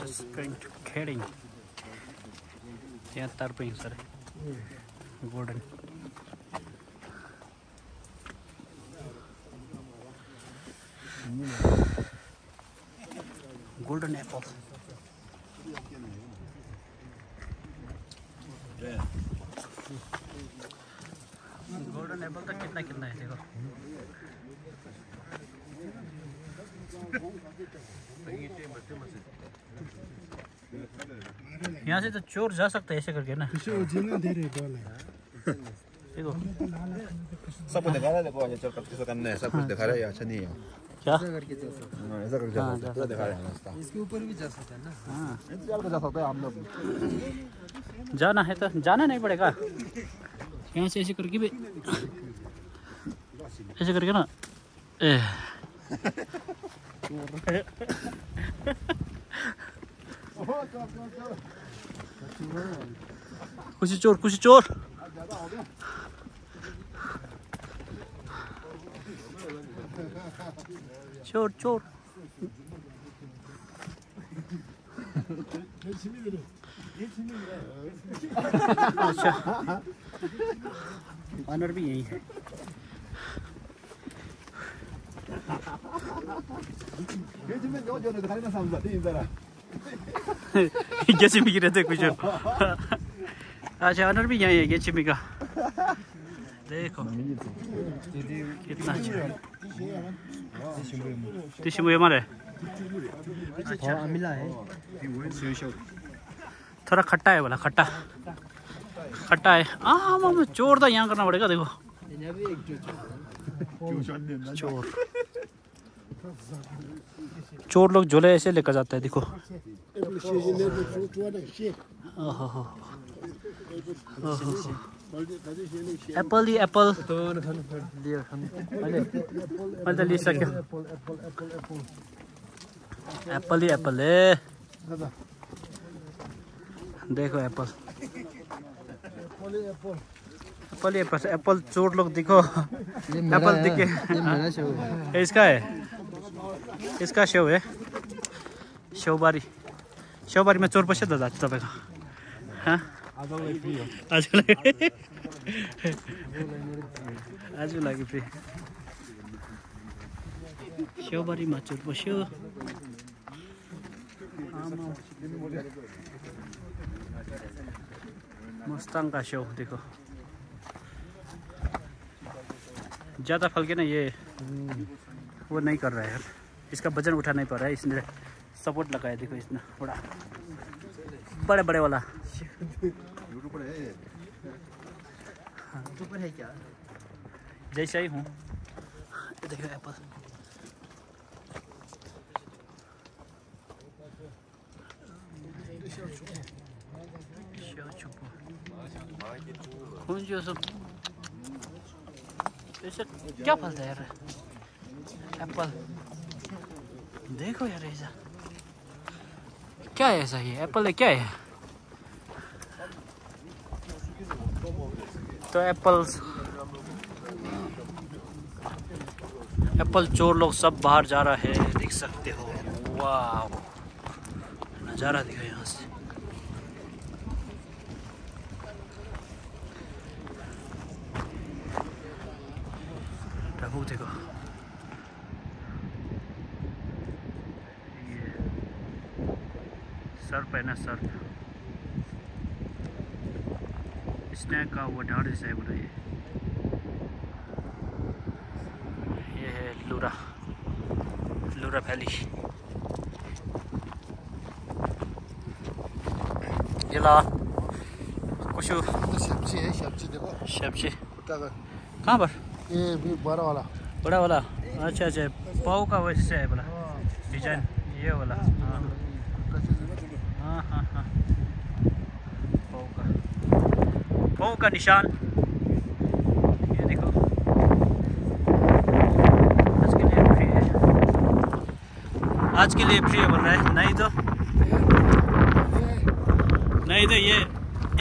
just going to Kering. यहाँ तरपें sir golden golden apple golden apple तो कितना कितना है, देखो। यहाँ से तो चोर जा सकता है ऐसे करके ना? देखो। सब कुछ दिखा रहा है देखो ये चल करके करना है सब कुछ दिखा रहा है अच्छा नहीं है। क्या? करके जा सकते हाँ, ऐसा करके जा हाँ, सकते हैं, पूरा दिखा रहा है रास्ता। इसके ऊपर भी जा सकते हैं ना। हाँ। इंतज़ार कर जा सकते हैं आप लोग। जाना है तो जाना नहीं पड़ेगा। यहाँ से ऐसे करके भी ऐसे करके ना कुछ चोर कुछ चोर चोर। चोर अच्छा ऑनर भी यही है। रहा है ना सामने तीन तरह गेचिमी की रहते कुछ अच्छा ऑनर भी यही है गेचिमी का देखो कितना अच्छा तीस मुझे हमारे थोड़ा है थोड़ा खट्टा है बोला खट्टा खट्टा है हाँ चोर तो यहाँ करना पड़ेगा देखो चोर चोर लोग झोले ऐसे लेकर जाते हैं देखो। एप्पल ही एप्पल मैले लिइसक्यो एप्पल ही एप्पल है देखो एप्पल एप्पल ही एप्पल एप्पल चोर लोग देखो। एप्पल दिखे। इसका है? इसका सेउ है। सेउबारी सेउबारी में चोर पैसा दादा तपाईँको हाँ आजको लागि फ्री सेउबारीमा चोर आमा मस्ताङ का सेउ देखो। ज़्यादा फल के ना ये वो नहीं कर रहा है इसका वज़न उठा नहीं पा रहा है, इसने सपोर्ट लगाया, देखो इसने, बड़ा। बड़े बड़े वाला है। क्या जैसा ही हूँ देखो एप्पल क्या फलता है यार? एप्पल देखो यार ऐसा। क्या है ऐसा ये? एप्पल है, क्या है? तो एप्पल्स एप्पल चोर लोग सब बाहर जा रहा है, देख सकते हो। वाह नज़ारा दिखा यहाँ से। देखो ये सर्प है ना सर्प स्नैक का वो ढाड़ जैसा है बोला ये। ये है लूरा। लूरा वैली ये ला। कुछ सब्ज़ी है सब्ज़ी देखो। सब्ज़ी कहाँ पर? ये भी बड़ा वाला। बड़ा वाला? अच्छा अच्छा। पाव का वैसे है बोला। डिज़ाइन ये वाला। हाँ। हाँ हाँ हाँ। पाव का निशान। ये देखो। आज के लिए फ्री है। आज के लिए फ्री है बोल रहा है। नहीं तो नहीं तो ये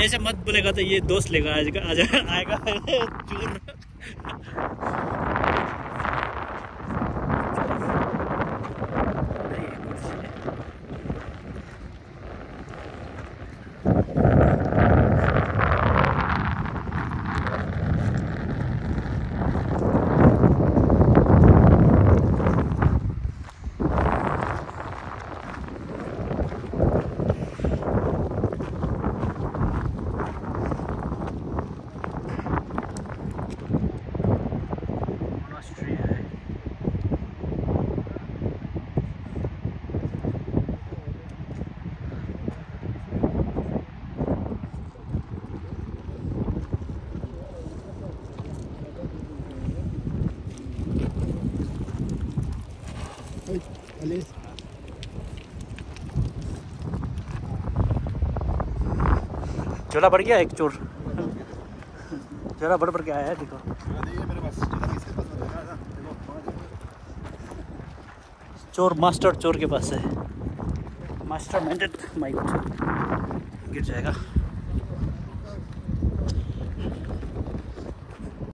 ऐसे मत बोलेगा तो ये दोस्त लेगा आज का आएगा। चोर नहीं, कुर्सी है। अली झोला बढ़ गया एक चोर। झोला बढ़ बढ़ के आया है चला देखो। चोर, मास्टर चोर के पास है। Master minded mic. गिर जाएगा।